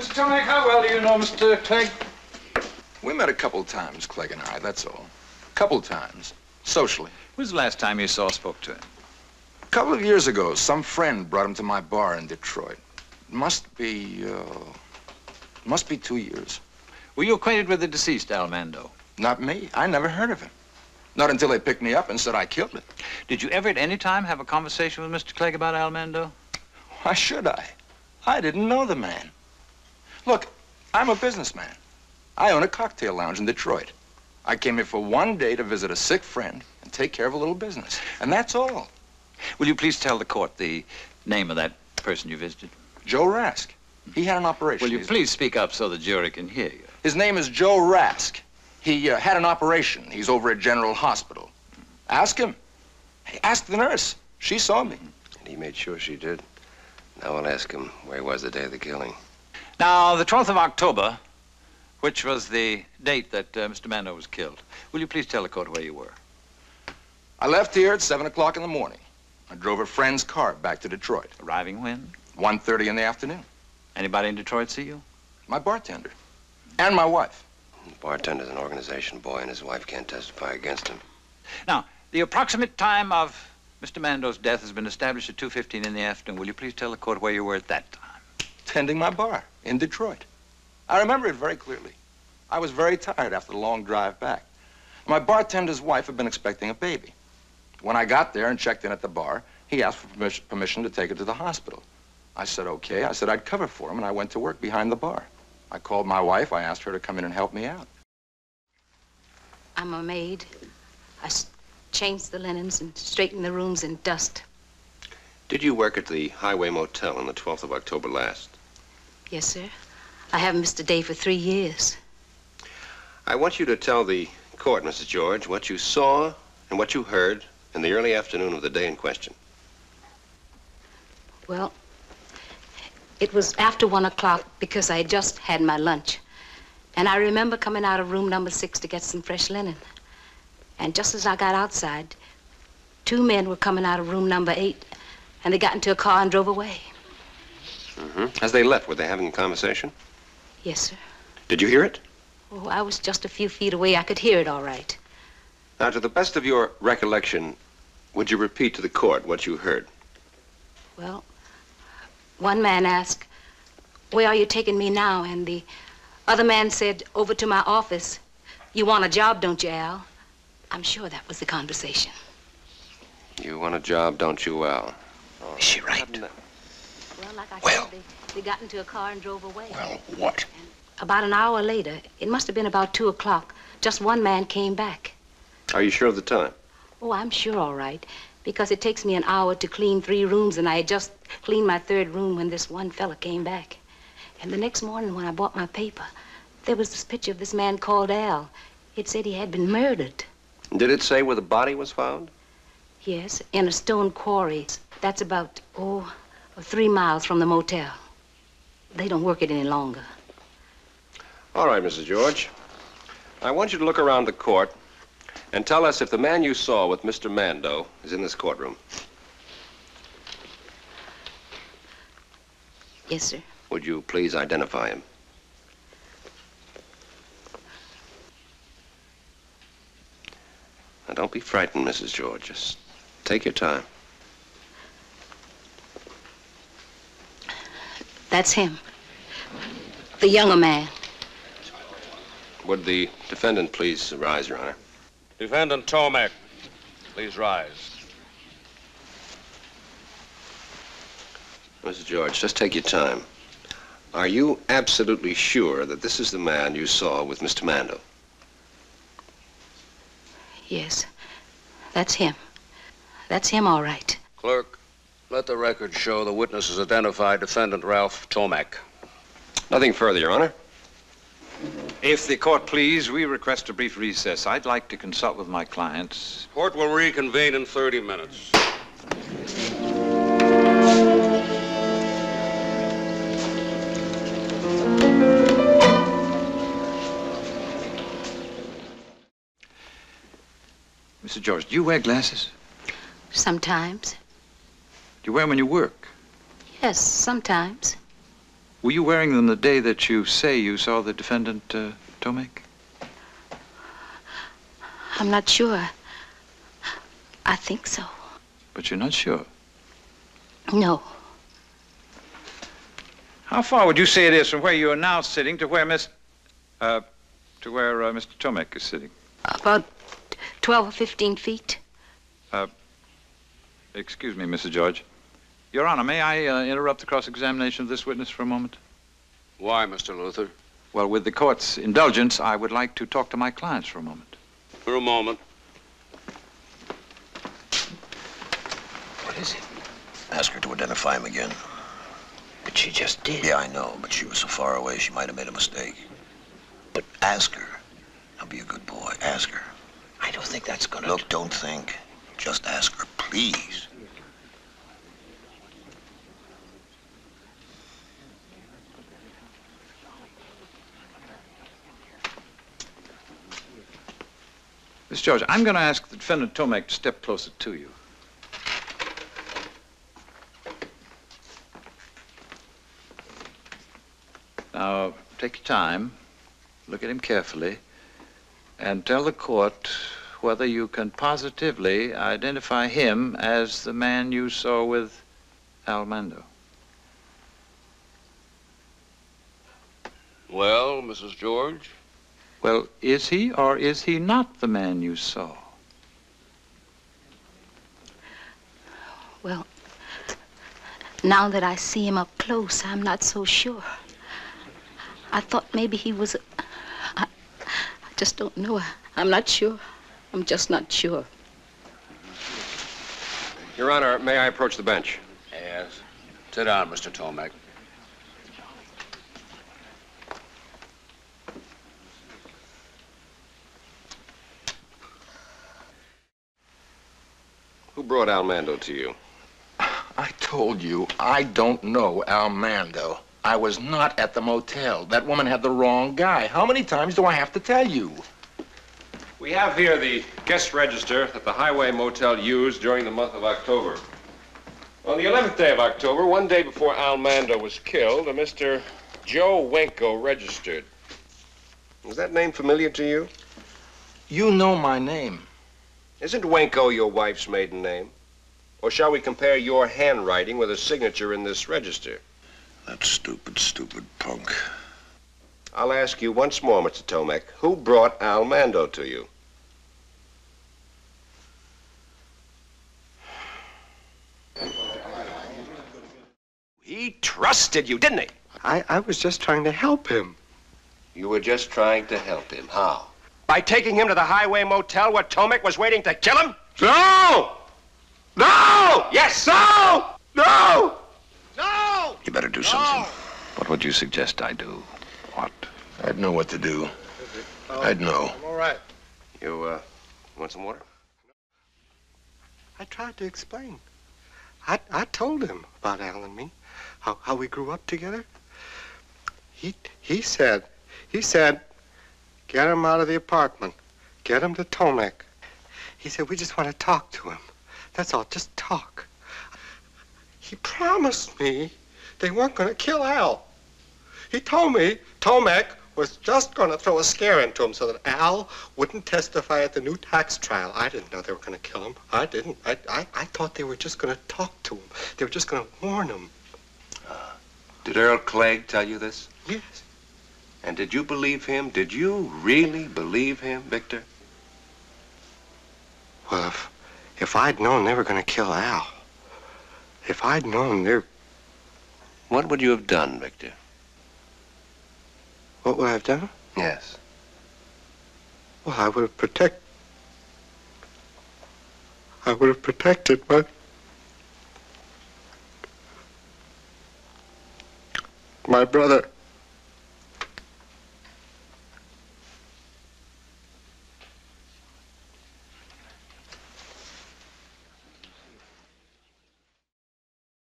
Mr. Tomek, how well do you know Mr. Clegg? We met a couple times, Clegg and I, that's all. A couple times. Socially. When was the last time you saw or spoke to him? A couple of years ago, some friend brought him to my bar in Detroit. It must be, uh, must be two years. Were you acquainted with the deceased, Al Mando? Not me. I never heard of him. Not until they picked me up and said I killed him. Did you ever at any time have a conversation with Mr. Clegg about Al Mando? Why should I? I didn't know the man. Look, I'm a businessman. I own a cocktail lounge in Detroit. I came here for one day to visit a sick friend and take care of a little business. And that's all. Will you please tell the court the name of that person you visited? Joe Rask. He had an operation. Will you He's- please speak up so the jury can hear you? His name is Joe Rask. He uh, had an operation. He's over at General Hospital. Ask him. Hey, ask the nurse. She saw me. And he made sure she did. Now I'll ask him where he was the day of the killing. Now, the 12th of October, which was the date that uh, Mr. Mando was killed, will you please tell the court where you were? I left here at 7 o'clock in the morning. I drove a friend's car back to Detroit. Arriving when? 1.30 in the afternoon. Anybody in Detroit see you? My bartender. And my wife. The bartender's an organization boy, and his wife can't testify against him. Now, the approximate time of Mr. Mando's death has been established at 2.15 in the afternoon. Will you please tell the court where you were at that time? Tending my bar in Detroit. I remember it very clearly. I was very tired after the long drive back. My bartender's wife had been expecting a baby. When I got there and checked in at the bar, he asked for permission, permission to take her to the hospital. I said, okay. I said I'd cover for him, and I went to work behind the bar. I called my wife. I asked her to come in and help me out. I'm a maid. I s- change the linens and straighten the rooms and dust. Did you work at the Highway Motel on the 12th of October last? Yes, sir. I haven't missed a day for three years. I want you to tell the court, Mrs. George, what you saw and what you heard in the early afternoon of the day in question. Well, it was after one o'clock because I had just had my lunch. And I remember coming out of room number six to get some fresh linen. And just as I got outside, two men were coming out of room number eight, and they got into a car and drove away. Mm-hmm. As they left, were they having a conversation? Yes, sir. Did you hear it? Oh, I was just a few feet away. I could hear it all right. Now, to the best of your recollection, would you repeat to the court what you heard? Well, one man asked, Where are you taking me now? And the other man said, Over to my office. You want a job, don't you, Al? I'm sure that was the conversation. You want a job, don't you, Al? Is she right? Well, like I Well. said, they, they got into a car and drove away. Well, what? About an hour later, it must have been about two o'clock, just one man came back. Are you sure of the time? Oh, I'm sure, all right, because it takes me an hour to clean three rooms, and I had just cleaned my third room when this one fella came back. And the next morning, when I bought my paper, there was this picture of this man called Al. It said he had been murdered. Did it say where the body was found? Yes, in a stone quarry. That's about, oh, three miles from the motel. They don't work it any longer. All right, Mrs. George. I want you to look around the court and tell us if the man you saw with Mr. Mando is in this courtroom. Yes, sir. Would you please identify him? Now, don't be frightened, Mrs. George. Just take your time. That's him. The younger man. Would the defendant please rise, Your Honor? Defendant Tomek, please rise. Mrs. George, just take your time. Are you absolutely sure that this is the man you saw with Mr. Mando? Yes. That's him. That's him, all right. Clerk, let the record show the witness has identified defendant Ralph Tomek. Nothing further, Your Honor. If the court please, we request a brief recess. I'd like to consult with my clients. Court will reconvene in 30 minutes. Mr. George, do you wear glasses? Sometimes. Do you wear them when you work? Yes, sometimes. Were you wearing them the day that you say you saw the defendant, uh, Tomek? I'm not sure. I think so. But you're not sure. No. How far would you say it is from where you are now sitting to where Miss, uh, to where uh, Mr. Tomek is sitting? About 12 or 15 feet. Uh, excuse me, Mrs. George. Your Honor, may I uh, interrupt the cross-examination of this witness for a moment? Why, Mr. Luther? Well, with the court's indulgence, I would like to talk to my clients for a moment. For a moment. What is it? Ask her to identify him again. But she just did. Yeah, I know, but she was so far away she might have made a mistake. But ask her. Now be a good boy. Ask her. I don't think that's gonna. Look, don't think. Just ask her, please. Miss George, I'm going to ask the defendant Tomek to step closer to you. Now, take your time, look at him carefully, and tell the court whether you can positively identify him as the man you saw with Al Mando. Well, Mrs. George? Well, is he or is he not the man you saw? Well, now that I see him up close, I'm not so sure. I thought maybe he was. I just don't know. I'm not sure. I'm just not sure. Your Honor, may I approach the bench? Yes. Sit down, Mr. Tomek. Who brought Al Mando to you? I told you, I don't know Al Mando. I was not at the motel. That woman had the wrong guy. How many times do I have to tell you? We have here the guest register that the Highway Motel used during the month of October. On the 11th day of October, one day before Al Mando was killed, a Mr. Joe Wenko registered. Is that name familiar to you? You know my name. Isn't Wenko your wife's maiden name? Or shall we compare your handwriting with a signature in this register? That stupid, stupid punk. I'll ask you once more, Mr. Tomek. Who brought Al Mando to you? He trusted you, didn't he? I, I was just trying to help him. You were just trying to help him. How? By taking him to the Highway Motel where Tomek was waiting to kill him? No! No! Yes! No! No! No! You better do something. What would you suggest I do? What? I'd know what to do. I'd know. All right. You, uh, want some water? I tried to explain. I, I told him about Al and me, how, how we grew up together. He, he said, he said, get him out of the apartment. Get him to Tomek. He said, we just want to talk to him. That's all, just talk. He promised me they weren't going to kill Al. He told me Tomek was just going to throw a scare into him so that Al wouldn't testify at the new tax trial. I didn't know they were going to kill him. I didn't. I, I, I thought they were just going to talk to him. They were just going to warn him. Did Earl Clegg tell you this? Yes. And did you believe him? Did you really believe him, Victor? Well, if, if I'd known they were going to kill Al, if I'd known they're... What would you have done, Victor? what would I have done? Yes. Well, I would have protected... I would have protected my. My brother.